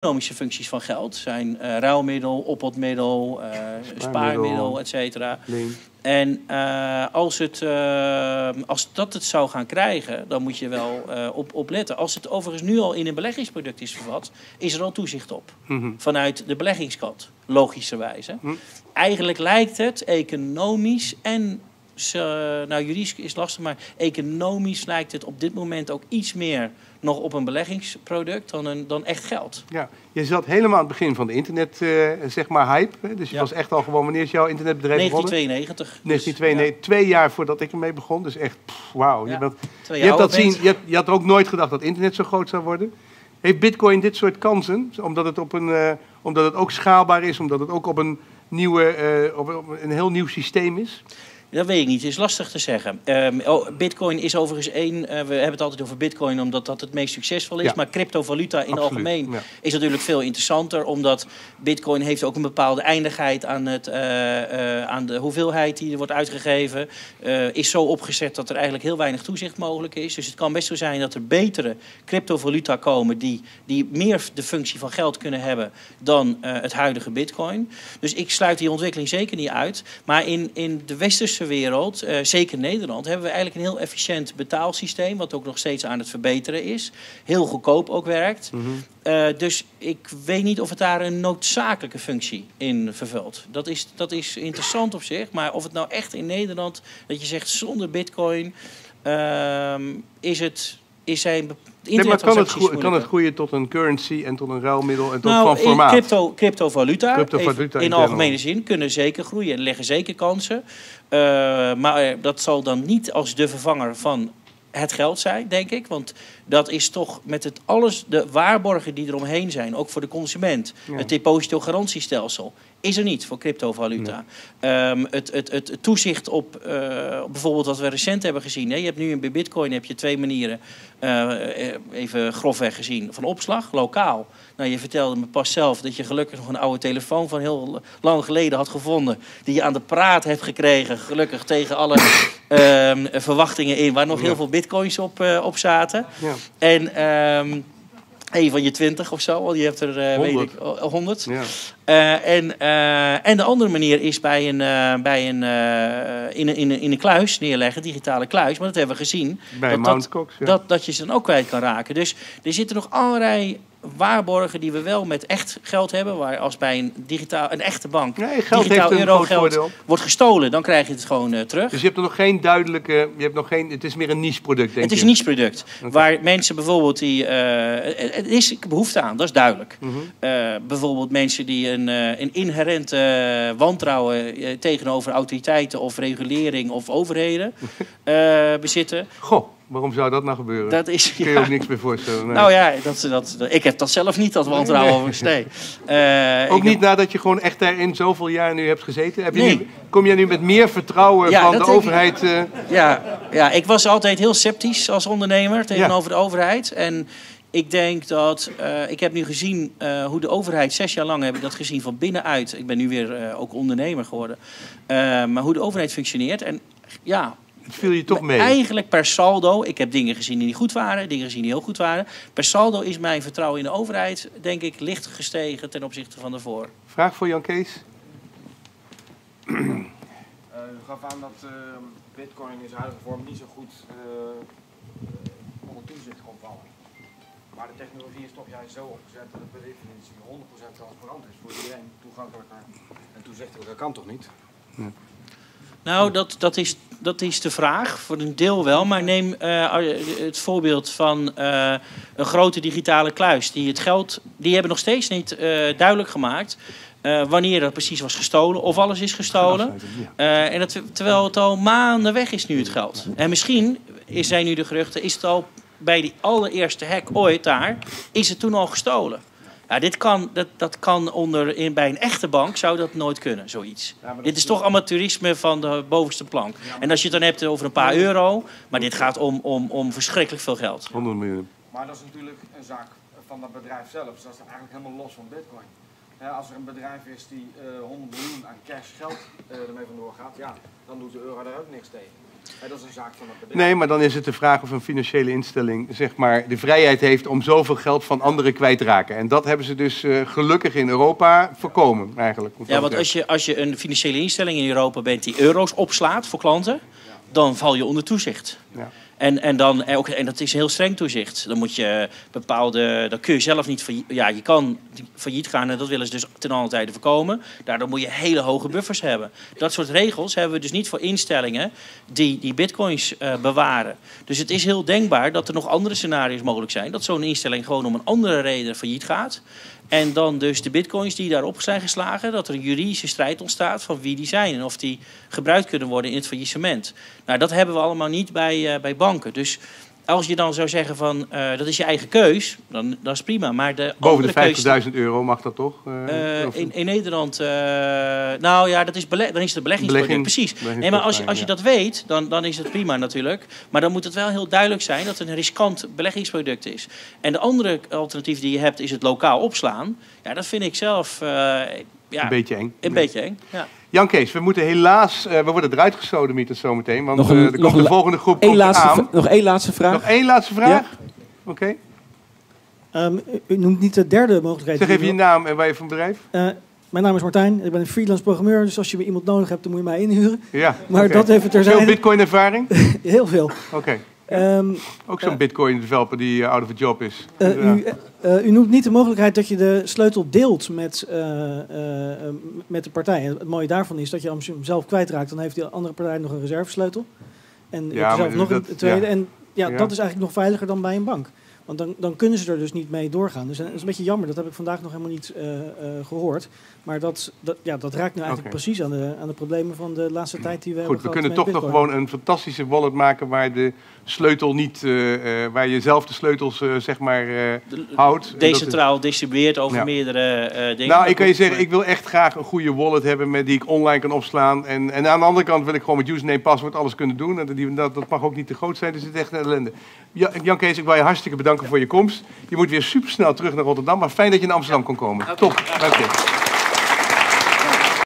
economische functies van geld zijn uh, ruilmiddel, oppotmiddel, uh, spaarmiddel, et cetera. En uh, als, het, als dat het zou gaan krijgen, dan moet je wel op, op letten. Als het overigens nu al in een beleggingsproduct is vervat, is er al toezicht op. Mhm. Vanuit de beleggingskant, logischerwijze. Mhm. Eigenlijk lijkt het economisch en nou, juridisch is lastig, maar economisch lijkt het op dit moment ook iets meer nog op een beleggingsproduct dan, een, dan echt geld. Ja, je zat helemaal aan het begin van de internet, uh, zeg maar, hype. Hè? Dus je Ja. was echt al gewoon, wanneer is jouw internetbedrijf begonnen? 1992. 1992, twee jaar voordat ik ermee begon. Dus echt, wauw. Ja, Je, bent- je, hebt dat zien, je, je had ook nooit gedacht dat internet zo groot zou worden. Heeft bitcoin dit soort kansen? Omdat het, op een, eh, omdat het ook schaalbaar is, omdat het ook op een, nieuwe, eh, op een heel nieuw systeem is? Dat weet ik niet, het is lastig te zeggen. Ehm, oh, Bitcoin is overigens één, eh, we hebben het altijd over Bitcoin omdat dat het meest succesvol is. Ja. Maar cryptovaluta in het algemeen ja. is natuurlijk veel interessanter. Omdat Bitcoin heeft ook een bepaalde eindigheid aan, het, eh, eh, aan de hoeveelheid die er wordt uitgegeven. Is zo opgezet dat er eigenlijk heel weinig toezicht mogelijk is. Dus het kan best zo zijn dat er betere cryptovaluta komen die, die meer de functie van geld kunnen hebben dan het huidige Bitcoin. Dus ik sluit die ontwikkeling zeker niet uit. Maar in, in de westerse wereld, eh, zeker Nederland, hebben we eigenlijk een heel efficiënt betaalsysteem. Wat ook nog steeds aan het verbeteren is. Heel goedkoop ook werkt. Eh, dus ik weet niet of het daar een noodzakelijke functie in vervult. Dat is, dat is interessant op zich. Maar of het nou echt in Nederland, dat je zegt zonder bitcoin, ehm, is het. Is Nee, maar kan het, kan het groeien tot een currency en tot een ruilmiddel en tot Nou, van in formaat? crypto, cryptovaluta, Cryptovaluta in in algemene zin, kunnen zeker groeien en leggen zeker kansen. Eh, maar dat zal dan niet als de vervanger van het geld zijn, denk ik. Want dat is toch met het alles, de waarborgen die eromheen zijn, ook voor de consument. Ja. Het depositogarantiestelsel is er niet voor cryptovaluta. Ehm, het, het, het toezicht op eh, op bijvoorbeeld wat we recent hebben gezien. Hè. Je hebt nu bij Bitcoin heb je twee manieren, eh, even grofweg gezien, van opslag, lokaal. Nou, je vertelde me pas zelf dat je gelukkig nog een oude telefoon van heel lang geleden had gevonden. Die je aan de praat hebt gekregen, gelukkig tegen alle ehm, verwachtingen in, waar nog Ja. heel veel bitcoins op, op zaten. Ja. En ehm een van je twintig of zo, want je hebt er, eh, weet 100. ik, honderd. Ja. Eh, en, eh, en de andere manier is bij een, eh, bij een, in, een, in, een, in een kluis neerleggen, digitale kluis. Maar dat hebben we gezien. Bij dat, Mount dat, Cox, ja. dat, dat je ze dan ook kwijt kan raken. Dus er zitten nog allerlei waarborgen die we wel met echt geld hebben. Waar als bij een, digitaal, een echte bank Nee, geld digitaal heeft een groot eurogeld wordt gestolen, dan krijg je het gewoon terug. Dus je hebt er nog geen duidelijke, je hebt nog geen, het is meer een niche product, denk Het is een niche product. Waar mensen bijvoorbeeld die. eh, er is behoefte aan, dat is duidelijk. Mhm. Bijvoorbeeld mensen die een, eh, een inherente eh, wantrouwen eh, tegenover autoriteiten of regulering of overheden bezitten. Goh, waarom zou dat nou gebeuren? Dat is. Kun je ja. ook niks meer voorstellen. nee. Nou ja, dat, dat, ik heb dat zelf niet, dat wantrouwen. Nee. Eh, ook niet heb- nadat je gewoon echt daarin zoveel jaar nu hebt gezeten? Heb je Nee. nu, kom jij nu met meer vertrouwen Ja, van dat de ik. overheid? Ja, ja, ik was altijd heel sceptisch als ondernemer tegenover de overheid. En ik denk dat, eh, ik heb nu gezien eh, hoe de overheid, zes jaar lang heb ik dat gezien van binnenuit. Ik ben nu weer eh, ook ondernemer geworden. Eh, maar hoe de overheid functioneert. En ja, viel je toch mee? eigenlijk per saldo, ik heb dingen gezien die niet goed waren, dingen gezien die heel goed waren. Per saldo is mijn vertrouwen in de overheid, denk ik, licht gestegen ten opzichte van daarvoor. Vraag voor Jan Kees? Eh, u gaf aan dat eh, bitcoin in zijn huidige vorm niet zo goed eh, onder toezicht kon vallen. Maar de technologie is toch juist zo opgezet dat het per definitie 100% transparant is voor iedereen, toegankelijker en toezichtelijker kan toch niet? Nou, dat, dat, is, dat is de vraag. Voor een deel wel. Maar neem eh, het voorbeeld van eh, een grote digitale kluis. Die, het geld, die hebben nog steeds niet eh, duidelijk gemaakt eh, wanneer dat precies was gestolen. Of alles is gestolen. Eh, en dat, terwijl het al maanden weg is nu het geld. En misschien is, zijn nu de geruchten, is het al bij die allereerste hack ooit daar, is het toen al gestolen. Ja, dit kan, dat, dat kan onder, in, bij een echte bank zou dat nooit kunnen, zoiets. Ja, dit is toch amateurisme van de bovenste plank. En als je het dan hebt over een paar euro, maar dit gaat om, om, om verschrikkelijk veel geld. 100 miljoen. Maar dat is natuurlijk een zaak van dat bedrijf zelf, dus dat is eigenlijk helemaal los van bitcoin. Hè, als er een bedrijf is die eh 100 miljoen aan cash geld eh, ermee vandoor gaat, ja, dan doet de euro daar ook niks tegen. Hè, dat is een zaak van het bedrijf. Nee, maar dan is het de vraag of een financiële instelling zeg maar, de vrijheid heeft om zoveel geld van anderen kwijt te raken. En dat hebben ze dus eh, gelukkig in Europa voorkomen eigenlijk. Ja, want als je, als je een financiële instelling in Europa bent die euro's opslaat voor klanten, dan val je onder toezicht. Ja. En, en, dan, en ook, en dat is heel streng toezicht. Dan moet je bepaalde. Dan kun je zelf niet failliet. Ja, je kan failliet gaan en dat willen ze dus ten alle tijde voorkomen. Daardoor moet je hele hoge buffers hebben. Dat soort regels hebben we dus niet voor instellingen die, die bitcoins eh, bewaren. Dus het is heel denkbaar dat er nog andere scenario's mogelijk zijn. Dat zo'n instelling gewoon om een andere reden failliet gaat. En dan dus de bitcoins die daarop zijn geslagen, dat er een juridische strijd ontstaat van wie die zijn en of die gebruikt kunnen worden in het faillissement. Nou, dat hebben we allemaal niet bij, eh, bij banken. Dus als je dan zou zeggen van eh, dat is je eigen keus, dan dat is prima. Maar de Boven de 50.000 euro mag dat toch? Eh, eh, in, in Nederland, nou ja, dat is dan is het de beleggingsproduct. Belegging- Precies. Nee, maar als je, als je dat weet, dan, dan is het prima natuurlijk. Maar dan moet het wel heel duidelijk zijn dat het een riskant beleggingsproduct is. En de andere alternatief die je hebt is het lokaal opslaan. Ja, dat vind ik zelf ja, Een beetje eng. een beetje eng. Ja. Jan Kees, we moeten helaas, eh, we worden eruit gesodemieterd zometeen, want Nog een- eh, er nog komt de een- volgende groep komt laatste, nog één laatste vraag. Nog één laatste vraag? Oké. Ehm, u- u noemt niet de derde mogelijkheid. Zeg even je naam en waar je van bedrijf. Eh, mijn naam is Martijn, ik ben een freelance programmeur, dus als je weer iemand nodig hebt, dan moet je mij inhuren. Ja. Maar dat even Veel terzijde. bitcoin ervaring? Heel veel. Oké. Ehm, Ook zo'n Ja. bitcoin developer die uh, out of a job is. eh, Ja. u, eh, u noemt niet de mogelijkheid dat je de sleutel deelt met, eh, eh, eh, met de partij. En het mooie daarvan is dat je als je hem zelf kwijtraakt, dan heeft die andere partij nog een reservesleutel. En je Ja, hebt zelf maar nog dat- een tweede. ja. En ja, Ja. dat is eigenlijk nog veiliger dan bij een bank. Want dan, dan kunnen ze er dus niet mee doorgaan. Dus dat is een beetje jammer. Dat heb ik vandaag nog helemaal niet eh, eh, gehoord. Maar dat, dat, ja, dat raakt nu eigenlijk precies aan de, aan de problemen van de laatste tijd die we Goed, hebben we gehad kunnen met toch nog gewoon een fantastische wallet maken waar de sleutel niet, eh, eh, waar je zelf de sleutels eh, zeg maar eh, houdt. Decentraal distribueerd over Ja. meerdere eh, dingen. Nou, ik kan je zeggen, ik wil echt graag een goede wallet hebben met die ik online kan opslaan. En, en aan de andere kant wil ik gewoon met username, paswoord alles kunnen doen. En die, dat, dat mag ook niet te groot zijn, dus het is echt een ellende. Ja, Jan Kees, ik wil je hartstikke bedanken voor je komst. Je moet weer supersnel terug naar Rotterdam, maar fijn dat je naar Amsterdam kon komen. Top, dank je.